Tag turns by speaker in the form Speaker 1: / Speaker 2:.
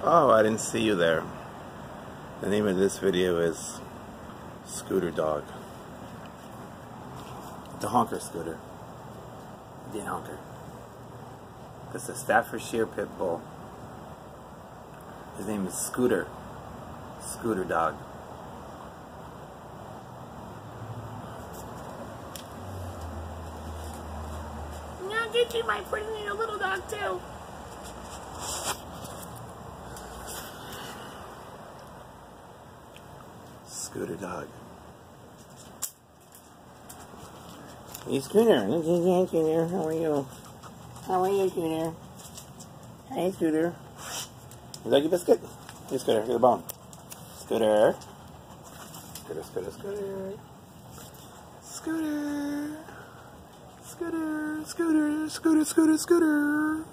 Speaker 1: Oh, I didn't see you there. The name of this video is Scooter Dogg. The honker scooter. The honker. This is a Staffordshire Pit Bull. His name is Scooter. Scooter Dog.
Speaker 2: Now get you my pretty little dog too.
Speaker 1: Scooter Dog. Hey Scooter, hey Scooter, how are you? How are you, Scooter? Hey Scooter. You like your biscuit? Hey Scooter, get a bone. Scooter. Scooter, Scooter, Scooter. Scooter. Scooter, Scooter, Scooter, Scooter, Scooter.